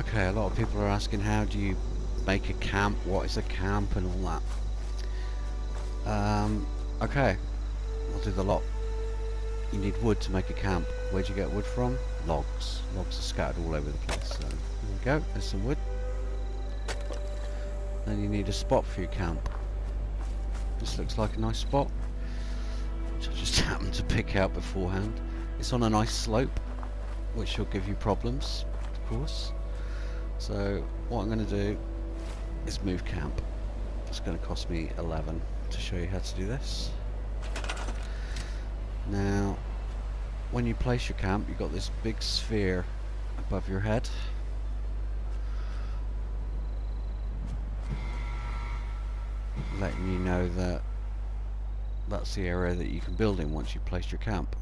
Okay, a lot of people are asking how do you make a camp, what is a camp and all that. Um, okay, I'll do the lot. You need wood to make a camp. Where'd you get wood from? Logs. Logs are scattered all over the place. So, here we go, there's some wood. Then you need a spot for your camp. This looks like a nice spot, which I just happened to pick out beforehand. It's on a nice slope, which will give you problems, of course. So what I'm going to do is move camp. It's going to cost me 11 to show you how to do this. Now, when you place your camp, you've got this big sphere above your head. Letting you know that that's the area that you can build in once you've placed your camp.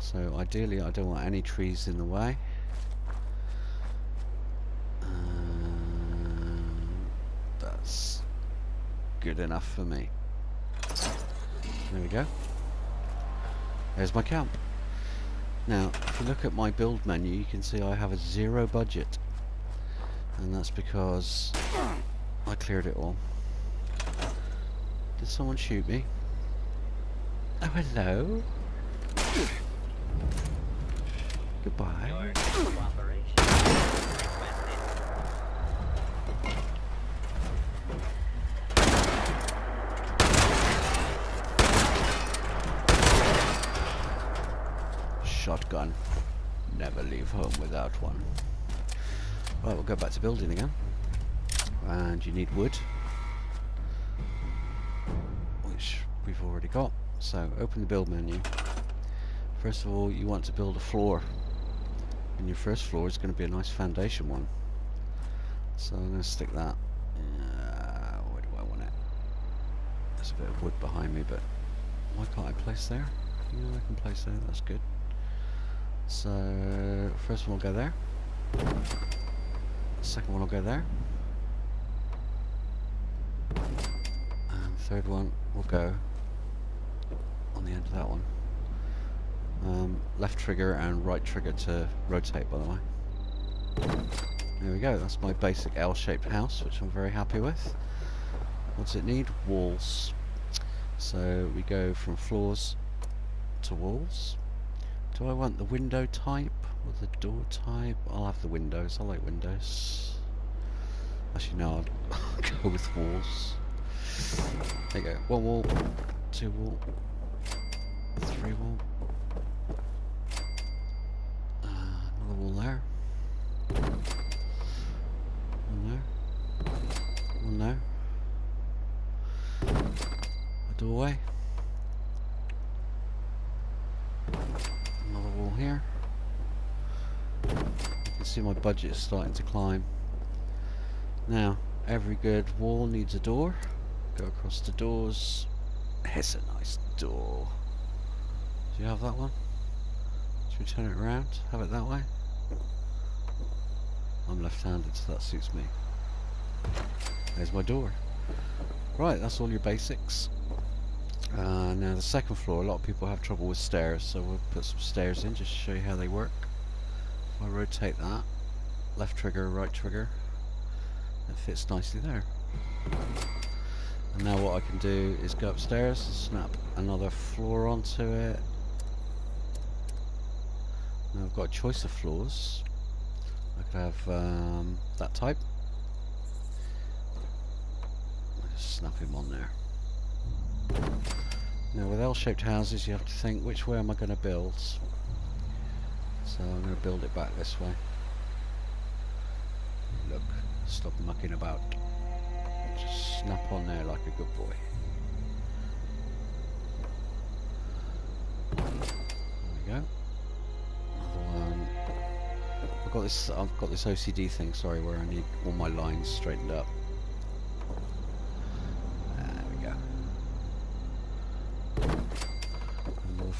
So ideally I don't want any trees in the way. That's good enough for me. There we go. There's my camp. Now, if you look at my build menu, you can see I have a zero budget. And that's because I cleared it all. Did someone shoot me? Oh, hello. Goodbye. Home without one. Right, we'll go back to building again. And you need wood. Which we've already got. So, open the build menu. First of all, you want to build a floor. And your first floor is going to be a nice foundation one. So I'm going to stick that. Uh, where do I want it? There's a bit of wood behind me, but why can't I place there? Yeah, I can place there, that's good. So, first one will go there. Second one will go there. And third one will go on the end of that one. Um, left trigger and right trigger to rotate by the way. There we go, that's my basic L-shaped house which I'm very happy with. What's it need? Walls. So we go from floors to walls. Do I want the window type or the door type? I'll have the windows, I like windows. Actually no, I'll go with walls. There you go, one wall, two wall, three wall. Uh, another wall there. One there. One there. A doorway. Wall here. You can see my budget is starting to climb. Now, every good wall needs a door. Go across the doors. It's a nice door. Do you have that one? Should we turn it around? Have it that way? I'm left-handed, so that suits me. There's my door. Right, that's all your basics. Uh, now the second floor, a lot of people have trouble with stairs, so we'll put some stairs in just to show you how they work. If I rotate that, left trigger, right trigger, it fits nicely there. And now what I can do is go upstairs and snap another floor onto it. Now I've got a choice of floors. I could have um, that type. I'll just snap him on there. Now with L-shaped houses you have to think which way am I going to build. So I'm going to build it back this way. Look, stop mucking about. Just snap on there like a good boy. There we go. One. I've got this. I've got this OCD thing. Sorry, where I need all my lines straightened up.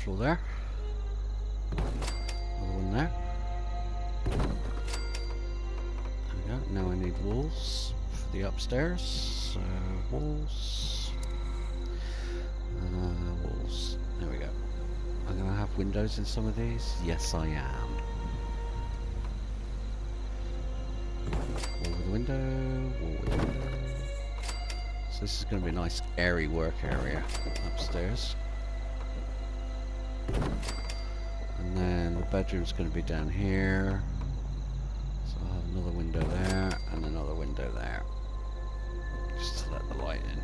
Floor there. Another one there. There we go. Now I need walls for the upstairs. So walls. Uh, walls. There we go. I'm going to have windows in some of these. Yes, I am. window, wall window. So this is going to be a nice airy work area upstairs. Bedroom's going to be down here. So I'll have another window there and another window there. Just to let the light in.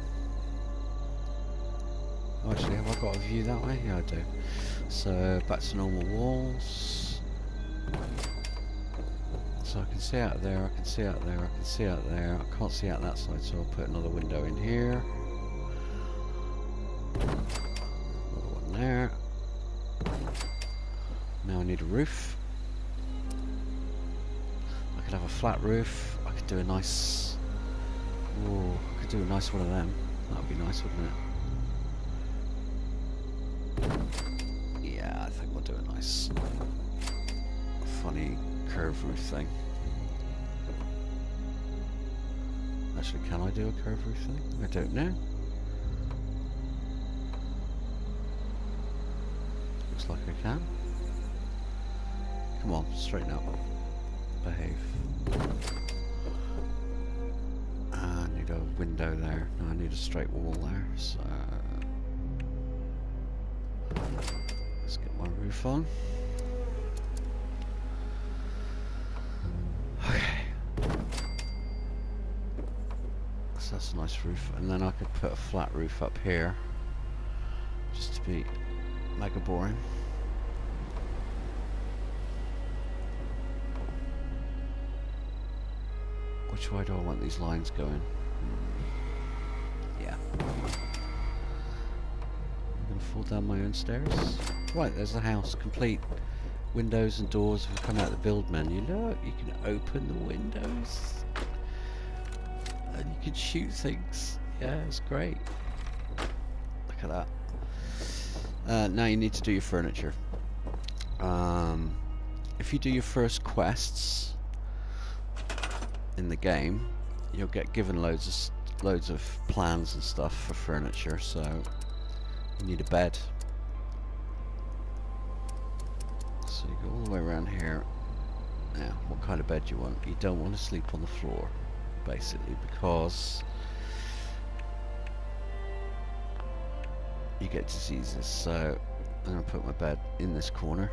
Oh, actually, have I got a view that way? Yeah, I do. So back to normal walls. So I can see out there, I can see out there, I can see out there. I can't see out that side, so I'll put another window in here. Another one there. Now I need a roof. I could have a flat roof. I could do a nice... Oh, I could do a nice one of them. That would be nice, wouldn't it? Yeah, I think we'll do a nice funny curved roof thing. Actually, can I do a curved roof thing? I don't know. Looks like I can. Come on, straighten up. Behave. I need a window there. No, I need a straight wall there, so... Let's get my roof on. Okay. So that's a nice roof. And then I could put a flat roof up here. Just to be mega boring. Which way do I want these lines going? Yeah. I'm gonna fall down my own stairs. Right, there's the house, complete. Windows and doors have come out of the build menu. Look, you can open the windows. And you can shoot things. Yeah, it's great. Look at that. Uh, now you need to do your furniture. Um, if you do your first quests, in the game, you'll get given loads of loads of plans and stuff for furniture. So you need a bed. So you go all the way around here. Now, what kind of bed you want? You don't want to sleep on the floor, basically, because you get diseases. So I'm gonna put my bed in this corner.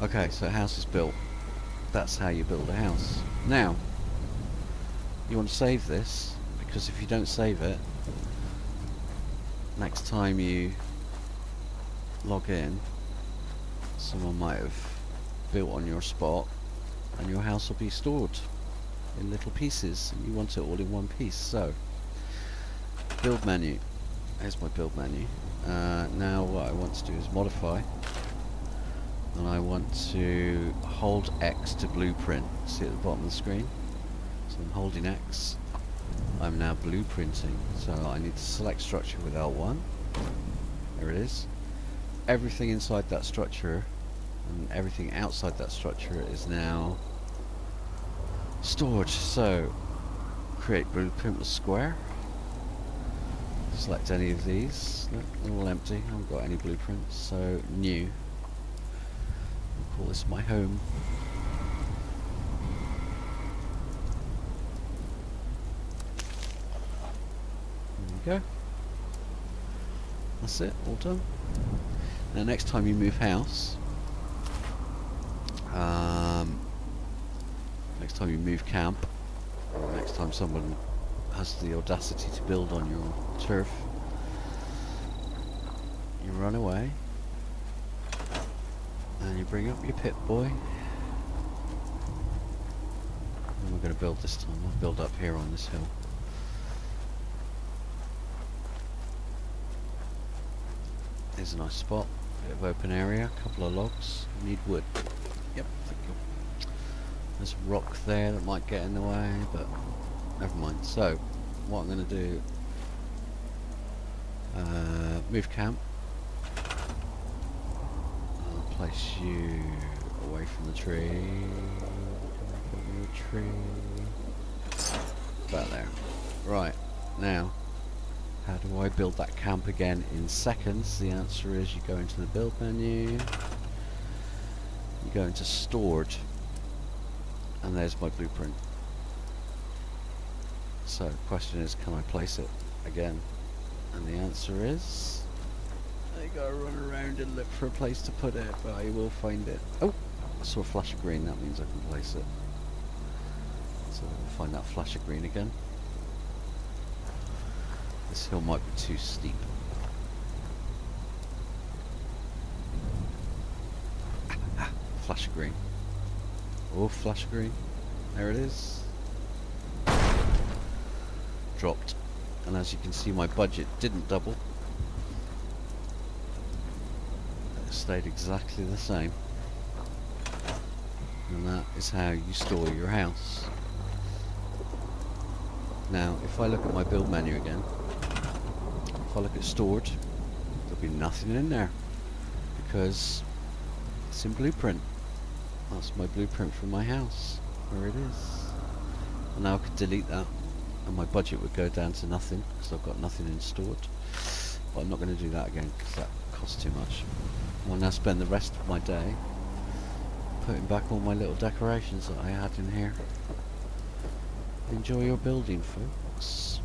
Okay, so a house is built. That's how you build a house. Now, you want to save this, because if you don't save it, next time you log in, someone might have built on your spot, and your house will be stored in little pieces, and you want it all in one piece. So, build menu. Here's my build menu. Uh, now what I want to do is modify and I want to hold X to blueprint. See at the bottom of the screen? So I'm holding X. I'm now blueprinting. So I need to select structure with L1. There it is. Everything inside that structure and everything outside that structure is now stored. So create blueprint with square. Select any of these. They're all empty. I haven't got any blueprints. So new call this is my home. There we go. That's it, all done. Now next time you move house, um, next time you move camp, or next time someone has the audacity to build on your turf, You run away. Bring up your pit boy. And we're going to build this time. I'll build up here on this hill. There's a nice spot. Bit of open area, couple of logs. Need wood. Yep, thank you. There's a rock there that might get in the way, but never mind. So, what I'm going to do, uh, move camp. Place you away from the tree. The tree. About there. Right, now, how do I build that camp again in seconds? The answer is you go into the build menu, you go into stored, and there's my blueprint. So question is, can I place it again? And the answer is, I gotta run around and look for a place to put it, but I will find it. Oh, I saw a flash of green, that means I can place it. So I'll find that flash of green again. This hill might be too steep. flash of green. Oh, flash of green. There it is. Dropped. And as you can see, my budget didn't double. It stayed exactly the same. And that is how you store your house. Now, if I look at my build menu again, if I look at stored, there'll be nothing in there because it's in blueprint. That's my blueprint for my house, where it is. And now I could delete that and my budget would go down to nothing because I've got nothing in stored. But I'm not going to do that again because that costs too much. I'll now spend the rest of my day putting back all my little decorations that I had in here. Enjoy your building, folks.